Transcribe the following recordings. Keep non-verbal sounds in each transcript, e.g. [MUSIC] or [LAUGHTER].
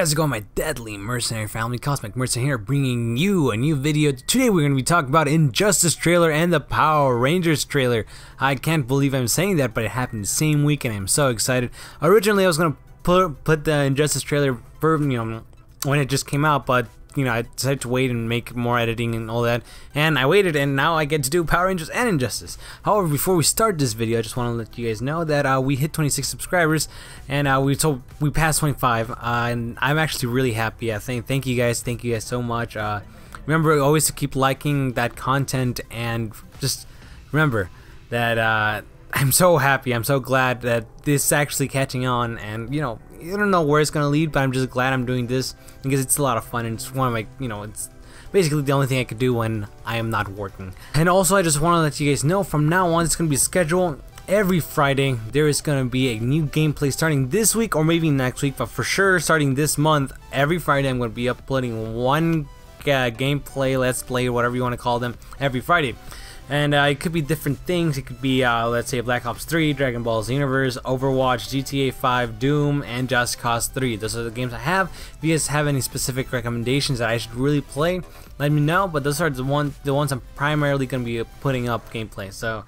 how's it going my deadly mercenary family? Cosmic Mercenary here bringing you a new video. Today we're going to be talking about Injustice trailer and the Power Rangers trailer. I can't believe I'm saying that but it happened the same week and I'm so excited. Originally I was going to put, put the Injustice trailer for, you know, when it just came out but you know, I decided to wait and make more editing and all that. And I waited, and now I get to do Power Rangers and Injustice. However, before we start this video, I just want to let you guys know that uh, we hit 26 subscribers, and uh, we told we passed 25. Uh, and I'm actually really happy. I think thank you guys, thank you guys so much. Uh, remember always to keep liking that content, and just remember that uh, I'm so happy. I'm so glad that this is actually catching on, and you know, I don't know where it's gonna lead, but I'm just glad I'm doing this because it's a lot of fun and it's one of my, you know, it's basically the only thing I could do when I am not working. And also, I just want to let you guys know from now on, it's gonna be scheduled every Friday. There is gonna be a new gameplay starting this week or maybe next week, but for sure starting this month, every Friday I'm gonna be uploading one uh, gameplay, let's play, whatever you want to call them, every Friday and uh, it could be different things. It could be, uh, let's say, Black Ops 3, Dragon Ball Xenoverse, Overwatch, GTA 5, Doom, and Just Cause 3. Those are the games I have. If you guys have any specific recommendations that I should really play, let me know. But those are the one, the ones I'm primarily going to be putting up gameplay. So,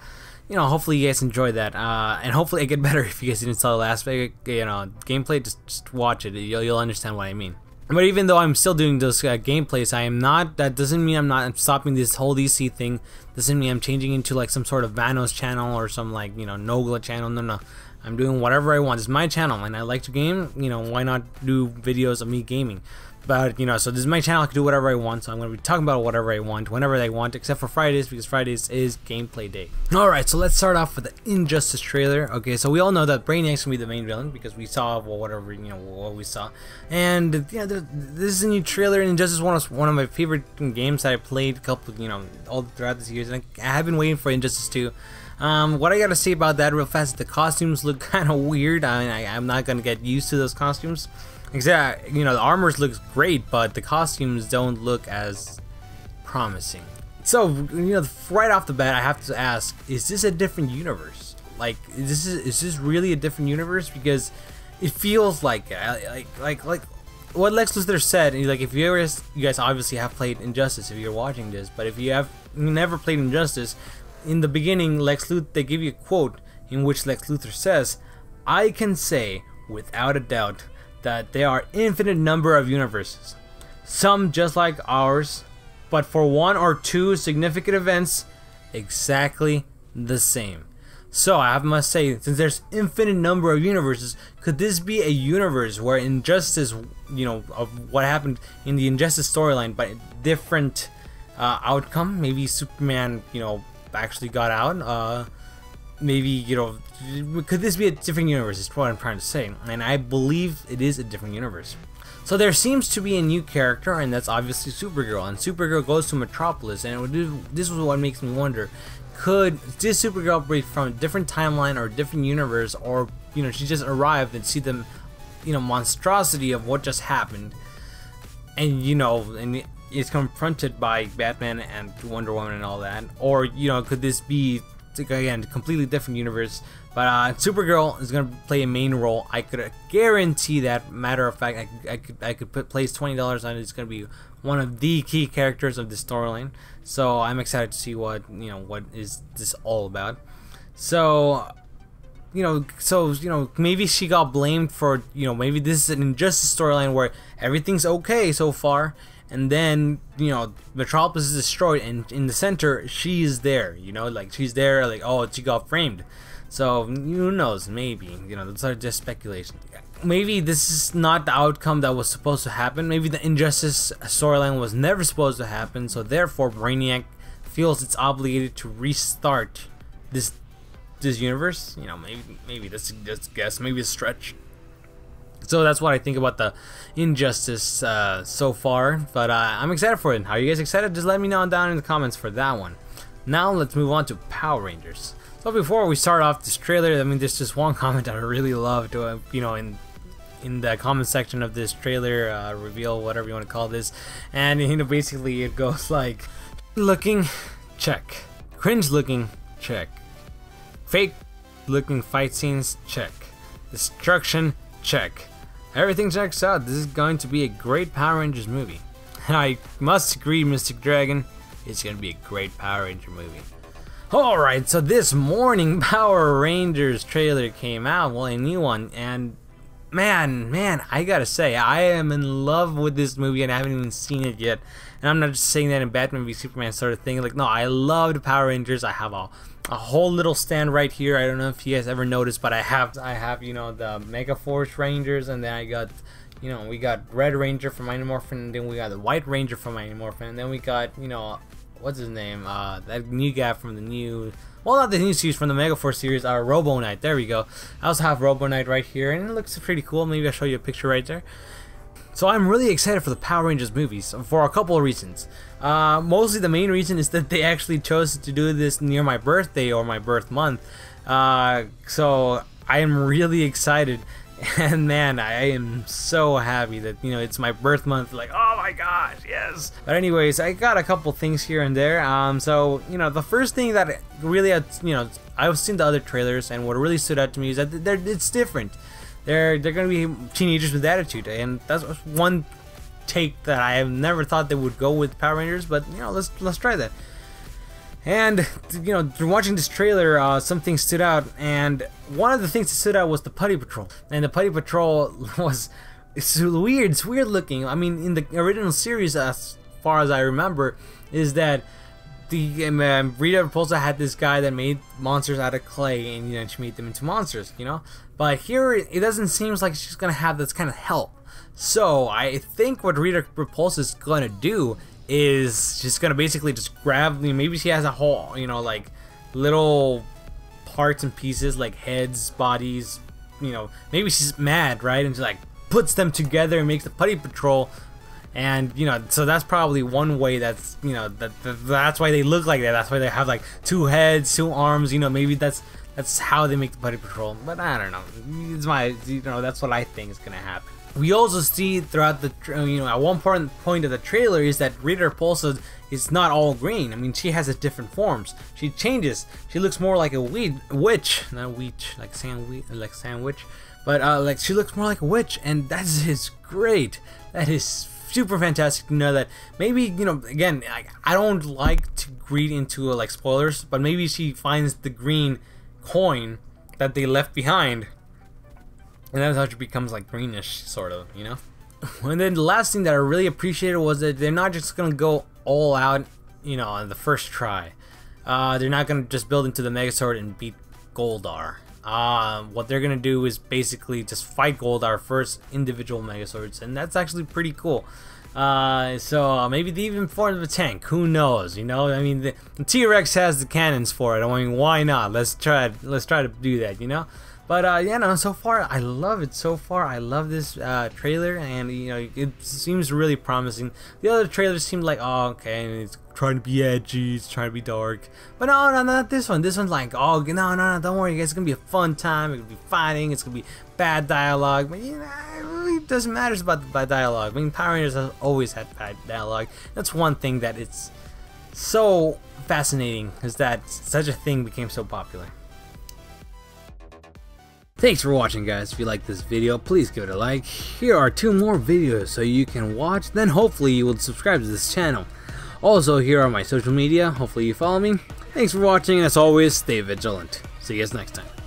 you know, hopefully you guys enjoy that, uh, and hopefully I get [LAUGHS] better if you guys didn't saw the last, you know, gameplay. Just, just watch it. You'll, you'll understand what I mean. But even though I'm still doing those uh, gameplays, I am not. That doesn't mean I'm not I'm stopping this whole DC thing. Doesn't mean I'm changing into like some sort of Vanoss channel or some like you know Nogla channel. No, no. I'm doing whatever I want. It's my channel, and I like to game. You know, why not do videos of me gaming? But, you know, so this is my channel. I can do whatever I want. So I'm going to be talking about whatever I want, whenever I want, except for Fridays, because Fridays is gameplay day. Alright, so let's start off with the Injustice trailer. Okay, so we all know that Brainiac's to be the main villain, because we saw well, whatever, you know, what we saw. And, yeah, this is a new trailer, and Injustice one of, one of my favorite games that I played a couple, you know, all throughout this years. And I, have been waiting for Injustice 2. Um, what I gotta say about that real fast, the costumes look [LAUGHS] kind of weird. I, I, I'm not gonna get used to those costumes. Exactly. You know, the armors looks great, but the costumes don't look as promising. So, you know, right off the bat, I have to ask: Is this a different universe? Like, is this is this really a different universe? Because it feels like uh, like like like what Lex Luthor said. And like, if you ever, you guys obviously have played Injustice if you're watching this, but if you have never played Injustice, in the beginning, Lex Luthor they give you a quote in which Lex Luthor says, "I can say without a doubt." That there are infinite number of universes, some just like ours, but for one or two significant events, exactly the same. So I have must say, since there's infinite number of universes, could this be a universe where injustice, you know, of what happened in the injustice storyline, but different uh, outcome? Maybe Superman, you know, actually got out. Uh, maybe you know could this be a different universe? Is what i'm trying to say. And i believe it is a different universe. So there seems to be a new character and that's obviously supergirl. And supergirl goes to metropolis and this is what makes me wonder. Could this supergirl be from a different timeline or a different universe or you know she just arrived and see the you know monstrosity of what just happened? And you know and is confronted by batman and wonder woman and all that. Or you know could this be again completely different universe. But uh, Supergirl is gonna play a main role. I could guarantee that. Matter of fact I, I could I could put place $20 on it. It's gonna be one of the key characters of the storyline. So I'm excited to see what you know what is this all about. So you know so you know maybe she got blamed for you know maybe this is an injustice storyline where everything's okay so far and then you know Metropolis is destroyed, and in the center she is there. You know, like she's there, like oh she got framed. So who knows? Maybe you know are just speculation. Maybe this is not the outcome that was supposed to happen. Maybe the injustice storyline was never supposed to happen. So therefore, Brainiac feels it's obligated to restart this this universe. You know, maybe maybe that's just guess. Maybe a stretch. So that's what I think about the Injustice uh, so far. But uh, I'm excited for it. Are you guys excited? Just let me know down in the comments for that one. Now let's move on to Power Rangers. So before we start off this trailer, I mean, there's just one [LAUGHS] comment that I really love to, uh, you know, in in the comment section of this trailer uh, reveal, whatever you want to call this, and you know, basically it goes like, looking, check, cringe looking, check, fake looking fight scenes, check, destruction, check everything checks out. This is going to be a great Power Rangers movie. And [LAUGHS] I must agree, Mystic Dragon, it's going to be a great Power Ranger movie. Alright, so this morning [LAUGHS] Power Rangers trailer came out, well a new one, and man, man, I gotta say, I am in love with this movie and I haven't even seen it yet. And I'm not just saying that in Batman v Superman sort of thing, like no, I loved Power Rangers, I have a, a whole little stand right here, I don't know if you guys ever noticed, but I have, I have, you know, the Mega Force Rangers, and then I got you know, we got Red Ranger from Mighty Morphin, and then we got the White Ranger from Mighty Morphin, and then we got, you know, what's his name? Uh, that new guy from the new, well, not the new series from the Mega Force series, uh, Robo Knight. There we go. I also have Robo Knight right here, and it looks pretty cool. Maybe I'll show you a picture right there. So I'm really excited for the Power Rangers movies for a couple of reasons. Uh, mostly the main reason is that they actually chose to do this near my birthday or my birth month. Uh, so I am really excited [LAUGHS] and man i am so happy that you know it's my birth month like oh my gosh yes but anyways i got a couple things here and there um so you know the first thing that really you know i've seen the other trailers and what really stood out to me is that it's different they're they're gonna be teenagers with attitude and that's one take that i have never thought they would go with power rangers but you know let's let's try that and, you know, watching this trailer, uh, something stood out, and one of the things that stood out was the Putty Patrol. And the Putty Patrol [LAUGHS] was, it's weird, it's weird looking. I mean, in the original series, as far as I remember, is that the um, um Rita Repulsa had this guy that made monsters out of clay, and, you know, she made them into monsters, you know? But here, it doesn't seem like she's gonna have this kind of help. So, I think what Rita Repulsa is gonna do is she's gonna basically just grab maybe she has a whole you know like little parts and pieces like heads bodies you know maybe she's mad right and she like puts them together and makes the putty patrol and you know so that's probably one way that's you know that, that, that's why they look like that that's why they have like two heads two arms you know maybe that's that's how they make the putty patrol but i don't know it's my you know that's what i think is gonna happen we also see throughout the you know at one point point of the trailer is that Rita Repulsa is not all green. I mean she has a different forms. She changes. She looks more like a weed witch, not witch like sand like sandwich, but uh, like she looks more like a witch, and that is great. That is super fantastic to know that maybe you know again I, I don't like to read into uh, like spoilers, but maybe she finds the green coin that they left behind and that's how she becomes like greenish, sort of, you know? [LAUGHS] And then the last thing that I really appreciated was that they're not just gonna go all out, you know, on the first try. Uh, they're not gonna just build into the Megazord and beat Goldar. Uh, what they're gonna do is basically just fight Goldar first individual Megazords, and that's actually pretty cool. Uh, so uh, maybe they even form a tank. Who knows? You know, I mean, the, T-Rex has the cannons for it. I mean, why not? Let's try. Let's try to do that. You know. But uh, yeah, no. So far, I love it. So far, I love this uh, trailer, and you know, it seems really promising. The other trailers seemed like, oh, okay, it's trying to be edgy, it's trying to be dark. But no, no, not this one. This one's like, oh, no, no, no, don't worry, guys. It's gonna be a fun time. It's gonna be fighting. It's gonna be bad dialogue. But you know, it doesn't matter about bad dialogue. I mean, Power Rangers has always had bad dialogue. That's one thing that it's so fascinating is that such a thing became so popular. Thanks for watching guys, if you like this video, please give it a like. Here are two more videos so you can watch, then hopefully you will subscribe to this channel. Also, here are my social media, hopefully you follow me. Thanks for watching, and as always, stay vigilant. See you guys next time.